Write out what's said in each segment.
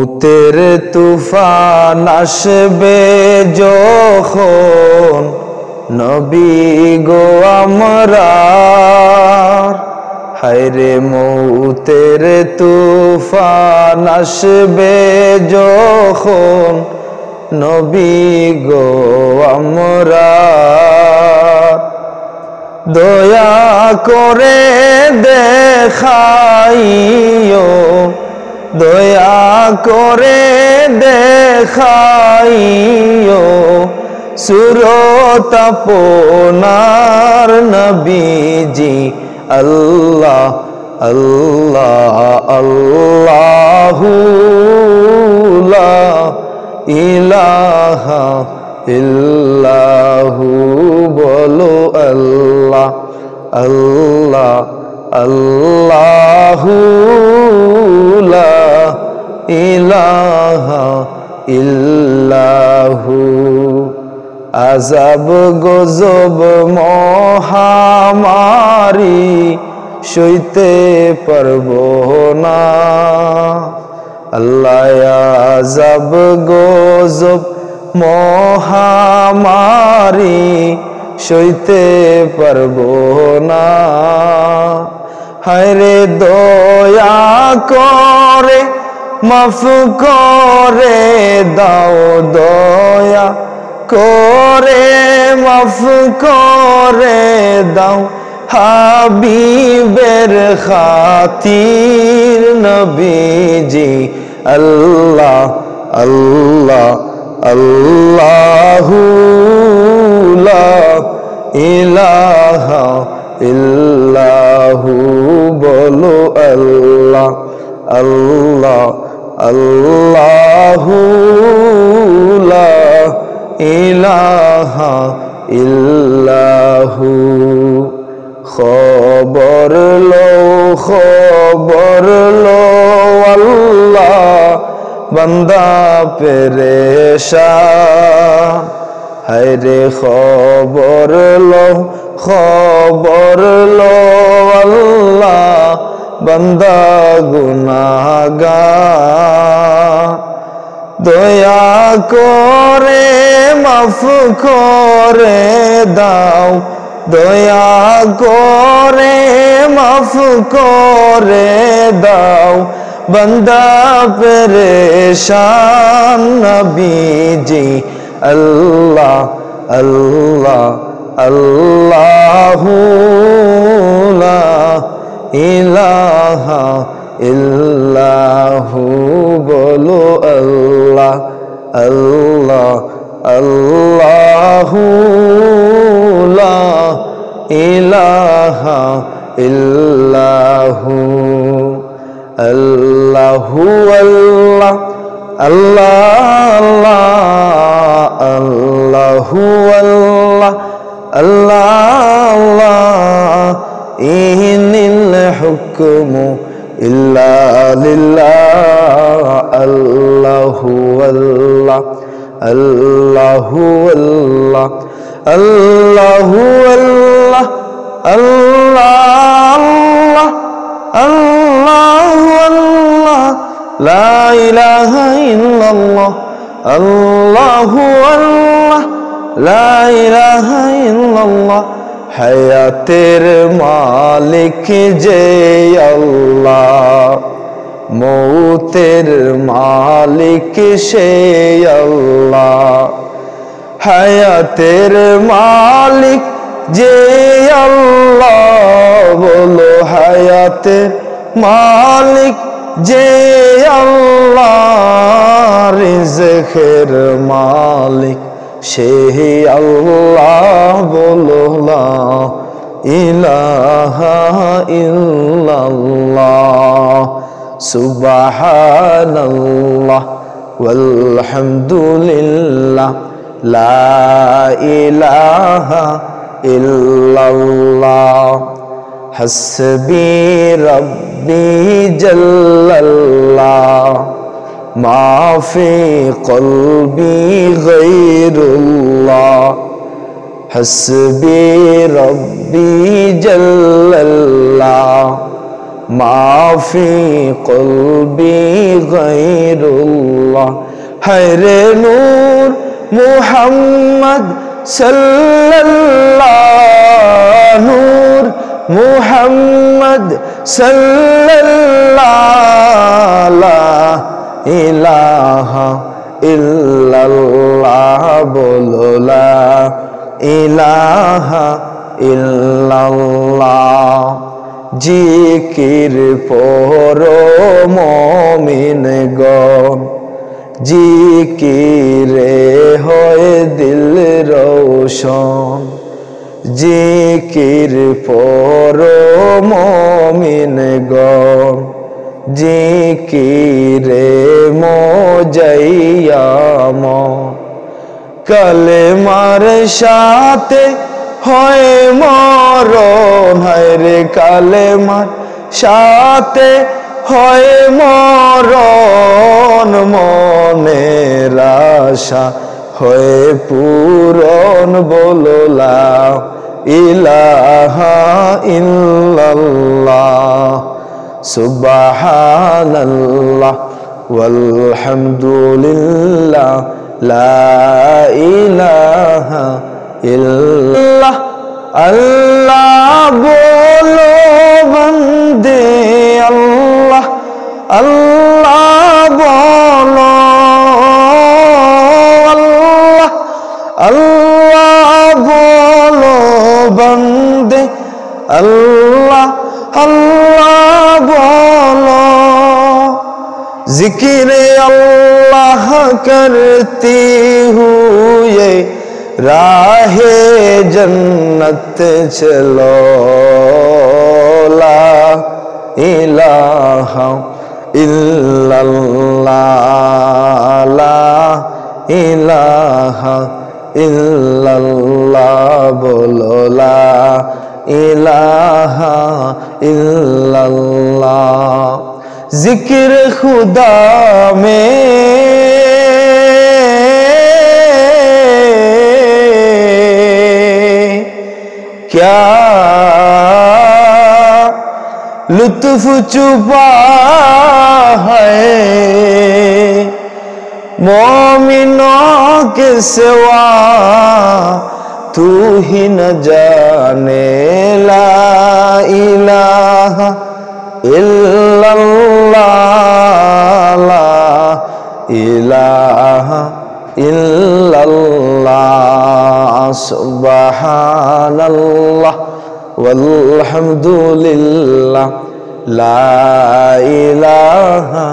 মৌতের তুফান আসবে যখন নবী গো আমরা। হায়রে মৌতের তুফান আসবে যখন নবী গো আমরা। দয়া করে দেখাইও দয়া করে দেখাইও সুরতাপনার নবীজি। আল্লাহ আল্লাহ আল্লাহু ইলাহা ইল্লাহু বলো আল্লাহ আল্লাহ। আল্লাহু ইলাহা ইল্লাহু। আজাব গজব, মহামারি সইতে পারব না। আল্লাহ আজাব গজব, মহামারি সইতে পারব না। হায়রে দয়া করে, মাফ করে, দাও দয়া করে, মাফ করে, দাও হাবিবের খাতির নবীজি। আল্লাহ আল্লাহ, আল্লাহু ইলাহা ইল্লাহু বলো আল্লাহ আল্লাহ, আল্লাহু লা ইলাহা ইল্লাহু। খবর লো খবর লো, আল্লাহ, বন্দা পেরেশা হায়রে খবর লো খবর লো আল্লাহ, বন্দা গুনাগা দয়া করে মাফ করে দাও, দয়া করে মাফ করে দাও। বন্দা পরেশান নবীজি, আল্লাহ আল্লাহ। আল্লাহু লা ইলাহা ইল্লাহু বলো আল্লাহ আল্লাহ আল্লাহু লা ইলাহা ইল্লাহু আল্লাহু আল্লাহ আল্লাহ আল্লাহ আল্লাহু আল্লাহ আল্লাহ ইনিল হুকমু ইল্লা লিল্লাহ আল্লাহু আল্লাহ আল্লাহু আল্লাহ আল্লাহু আল্লাহ আল্লাহ আল্লাহ আল্লাহ লা ইলাহা ইল্লাল্লাহ আল্লাহু আল্লাহ লা ইলাহা ইল্লাল্লাহ, হায়াতের মালিক যে আল্লাহ। মৌতের মালিক সে আল্লাহ। হায়াতের মালিক যে আল্লাহ বলো, হায়াতের মালিক যে আল্লাহ মালিক। সেই আল্লাহ বলো লা ইলাহা ইল্লাল্লাহ সুবহানাল্লাহ walhamdulillah লা ইলাহা ইল্লাল্লাহ হাসবি রব্বি জাল্লাল্লাহ ما فی قلبی غیر اللہ حسبی ربی جل اللہ ما فی قلبی غیر اللہ ہر نور محمد صلی اللہ نور محمد صلی اللہ ইলাহা ইল্লাল্লাহ বলোলা ইলাহা ইল্লাল্লাহ। জিকির পর মমিন গণ জিকিরে হয় দিল রোশন। জিকির পর মমিন গণ জিকিরে মজাইয়াম, কালেমার সাথে হয় মরণ। হয় রে কালেমার সাথে হয় মরণ, মনের আশা হয়ে পূরণ। বললা ইলাহা ইল্লাল্লাহ। সুবহানাল্লাহ walhamdulillah la ilaha illallah আল্লাহ বলো বন্দে আল্লাহ আল্লাহ বলো আল্লাহ আল্লাহ বলো। জিকিরে আল্লাহ করতি হুয়ে, রাহে জন্নত চলো। লা ইলাহা ইল্লাল্লাহ, লা ইল্লাল্লাহ বলো। লা الہ الا اللہ ذکر خدا میں کیا لطف چھپا ہے مومنوں کے سوا तू ही न जाने ला इलाहा ইল্লাল্লাহ লা ইলাহা ইল্লাল্লাহ সুবহানাল্লাহ ওয়ালহামদুলিল্লাহ লা ইলাহা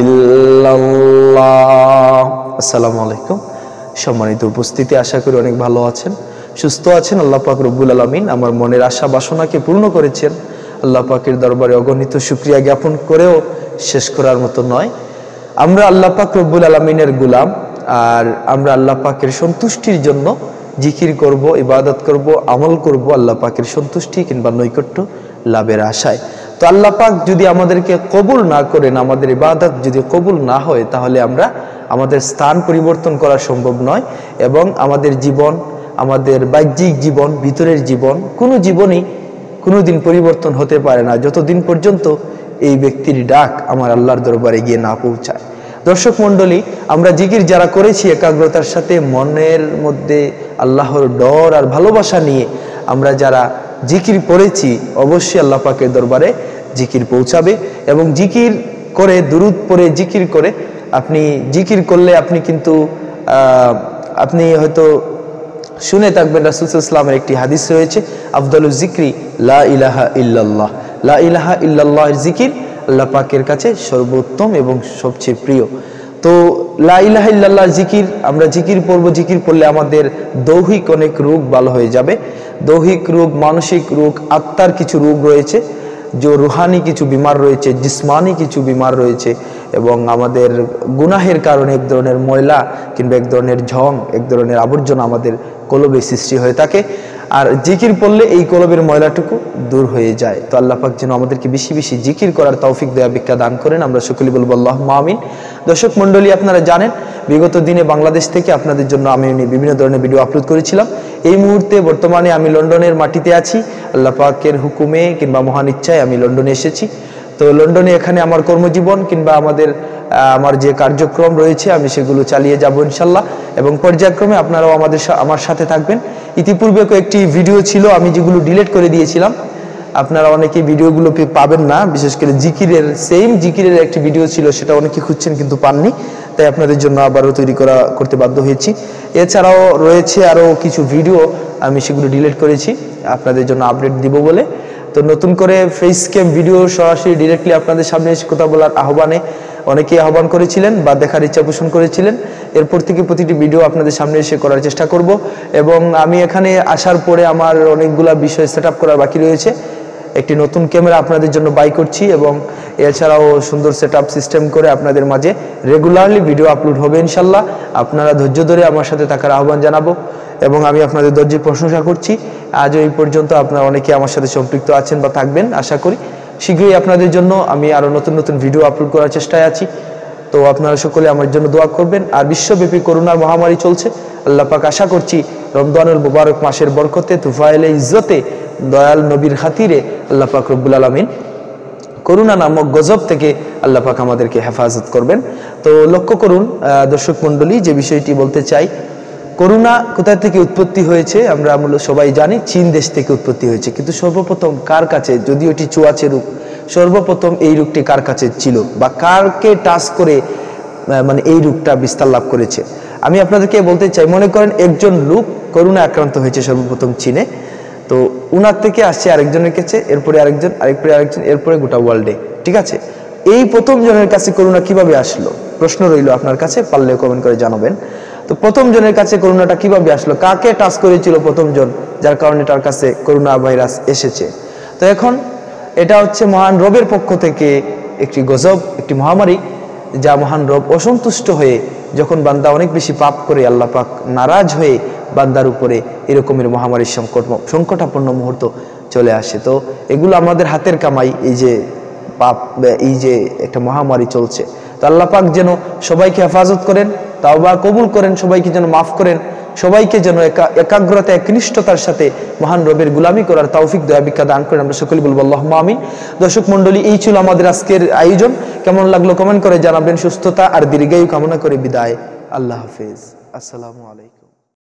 ইল্লাল্লাহ আসসালামু আলাইকুম সম্মানিত উপস্থিতি, আশা করি অনেক ভালো আছেন। সুস্থ আছেন, আল্লাহ পাক রব্বুল আলামিন। আমার মনের আশা, বাসনাকে পূর্ণ করেছেন। আল্লাহ পাকের দরবারে অগণিত শুক্রিয়া জ্ঞাপন করেও শেষ করার মতো নয়। আমরা আল্লাহ পাক রব্বুল আলমিনের গুলাম আর আমরা আল্লাহ পাকের সন্তুষ্টির জন্য জিকির করব, ইবাদত করব, আমল করব আল্লাহ পাকের সন্তুষ্টি কিংবা নৈকট্য লাভের আশায়। তো আল্লাহ পাক যদি আমাদেরকে কবুল না করেন, আমাদের ইবাদত যদি কবুল না হয়, তাহলে আমরা আমাদের স্থান পরিবর্তন করা সম্ভব নয় এবং আমাদের জীবন, আমাদের বাহ্যিক জীবন, ভিতরের জীবন, কোনো জীবনই কোনোদিন পরিবর্তন হতে পারে না। যতদিন পর্যন্ত এই ব্যক্তির ডাক আমার আল্লাহর দরবারে গিয়ে না পৌঁছায়। দর্শক মণ্ডলী, আমরা জিকির যারা করেছি একাগ্রতার সাথে, মনের মধ্যে আল্লাহর ডর আর ভালোবাসা নিয়ে আমরা যারা জিকির পড়েছি অবশ্যই আল্লাহ পাকের দরবারে জিকির পৌঁছাবে এবং জিকির করে, দুরুদ পরে জিকির করে আপনি জিকির করলে আপনি কিন্তু আপনি হয়তো শুনে থাকবেন রাসুল ইসলামের একটি হাদিস রয়েছে আফদল জিক্রি, লা ইলাহা ইল্লাল্লাহ। লা ইলাহা ইল্লাল্লাহর জিকির আল্লাহ পাকের কাছে সর্বোত্তম এবং সবচেয়ে প্রিয়। তো লা ইলাহা ইল্লাল্লাহ জিকির, আমরা জিকির পড়ব, জিকির পড়লে আমাদের দৈহিক অনেক রোগ ভালো হয়ে যাবে। দৈহিক রোগ, মানসিক রোগ, আত্মার কিছু রোগ রয়েছে। যে রুহানি কিছু বিমার রয়েছে, জিসমানি কিছু বিমার রয়েছে এবং আমাদের গুনাহের কারণে এক ধরনের ময়লা কিংবা এক ধরনের ঝং, এক ধরনের আবর্জনা আমাদের কলবে সৃষ্টি হয়ে থাকে। আর জিকির পড়লে এই কলবের ময়লাটুকু দূর হয়ে যায়। তো আল্লাহ পাক যেন আমাদেরকে বেশি বেশি জিকির করার তৌফিক দেয়া ভিক্ষা দান করেন। আমরা সকলে বলব আল্লাহ মামিন দর্শক মণ্ডলী, আপনারা জানেন, বিগত দিনে বাংলাদেশ থেকে আপনাদের জন্য আমি বিভিন্ন ধরনের ভিডিও আপলোড করেছিলাম। এই মুহূর্তে বর্তমানে আমি লন্ডনের মাটিতে আছি। আল্লাহ পাকের হুকুমে কিংবা মহান ইচ্ছায় আমি লন্ডনে এসেছি। তো লন্ডনে এখানে আমার কর্মজীবন কিংবা আমাদের আমার যে কার্যক্রম রয়েছে, আমি সেগুলো চালিয়ে যাব ইনশাল্লাহ। এবং পর্যায়ক্রমে আপনারাও আমাদের আমার সাথে থাকবেন। ইতিপূর্বে কয়েকটি ভিডিও ছিল, আমি যেগুলো ডিলিট করে দিয়েছিলাম। আপনারা অনেকে ভিডিওগুলো পাবেন না। বিশেষ করে জিকিরের, সেম জিকিরের একটি ভিডিও ছিল, সেটা অনেকে খুঁজছেন কিন্তু পাননি। তাই আপনাদের জন্য আবারও তৈরি করা, করতে বাধ্য হয়েছি। এছাড়াও রয়েছে আরও কিছু ভিডিও, আমি সেগুলো ডিলিট করেছি। আপনাদের জন্য আপডেট দিব বলে। তো নতুন করে ফেস ক্যাম ভিডিও সরাসরি ডিরেক্টলি আপনাদের সামনে এসে কথা বলার আহ্বানে অনেকেই আহ্বান করেছিলেন বা দেখার ইচ্ছা পোষণ করেছিলেন। এরপর থেকে প্রতিটি ভিডিও আপনাদের সামনে এসে করার চেষ্টা করব। এবং আমি এখানে আসার পরে আমার অনেকগুলা বিষয় সেট করার বাকি রয়েছে। একটি নতুন ক্যামেরা আপনাদের জন্য বাই করছি এবং এছাড়াও সুন্দর সেট সিস্টেম করে আপনাদের মাঝে রেগুলারলি ভিডিও আপলোড হবে ইনশাল্লাহ। আপনারা ধৈর্য ধরে আমার সাথে থাকার আহ্বান জানাব এবং আমি আপনাদের ধৈর্যের প্রশংসা করছি। আজ এই পর্যন্ত আপনারা অনেকে আমার সাথে সম্পৃক্ত আছেন বা থাকবেন, আশা করি। শীঘ্রই আপনাদের জন্য আমি আরও নতুন নতুন ভিডিও আপলোড করার চেষ্টায় আছি। তো আপনারা সকলে আমার জন্য দোয়া করবেন। আর বিশ্বব্যাপী করোনার মহামারী চলছে। আল্লাহ পাক আশা করছি রমদানুল মুবারক মাসের বরকতে তুফাইলে ইজ্জতে দয়াল নবীর খাতিরে আল্লাহ পাক রব্বুল আলমিন করুণা নামক গজব থেকে আল্লাহ পাক আমাদেরকে হেফাজত করবেন। তো লক্ষ্য করুন দর্শক মণ্ডলী, যে বিষয়টি বলতে চাই, করুণা কোথায় থেকে উৎপত্তি হয়েছে আমরা মূল সবাই জানি, চীন দেশ থেকে উৎপত্তি হয়েছে। কিন্তু সর্বপ্রথম কার কাছে যদি ওটি চুয়াচে রূপ, সর্বপ্রথম এই রূপটি কার কাছে ছিল বা কারকে টাচ করে মানে এই রূপটা বিস্তার লাভ করেছে? আমি আপনাদেরকে বলতে চাই, মনে করেন একজন লোক করুণা আক্রান্ত হয়েছে সর্বপ্রথম চীনে। তো উনার থেকে আসছে আরেকজনের কাছে, এরপরে আরেকজন, আরেকপরে আরেকজন, এরপরে গোটা ওয়ার্ল্ডে ঠিক আছে? এই প্রথম জনের কাছে করোনা কীভাবে আসলো? প্রশ্ন রইল আপনার কাছে, পারলে কমেন্ট করে জানাবেন। তো প্রথম জনের কাছে করোনাটা কীভাবে আসলো? কাকে টাচ করেছিল প্রথম জন, যার কারণে তার কাছে করোনা ভাইরাস এসেছে? তো এখন এটা হচ্ছে মহান রবের পক্ষ থেকে একটি গজব, একটি মহামারী, যা মহান রব অসন্তুষ্ট হয়ে যখন বান্দা অনেক বেশি পাপ করে আল্লাহ পাক নারাজ হয়ে বান্দার উপরে এরকমের মহামারীর সংকট সংকটাপন্ন মুহূর্ত চলে আসে। তো এগুলো আমাদের হাতের কামাই, এই যে পাপ, এই যে একটা মহামারী চলছে। তো আল্লাহ পাক যেন সবাইকে হেফাজত করেন তাও বা কবুল করেন, সবাইকে যেন মাফ করেন। সবাইকে যেন একা- একাগ্রতা, একনিষ্ঠতার সাথে মহান রবের গুলামি করার তৌফিক, দয়া, ভিক্ষা দান করেন। আমরা সকলে বলব আল্লাহ আমি দর্শক মন্ডলী এই ছিল আমাদের আজকের আয়োজন। কেমন লাগল কমেন্ট করে জানাবেন। সুস্থতা আর দীর্ঘায়ু কামনা করে বিদায়। আল্লাহ হাফিজ। আসসালামু আলাইকুম।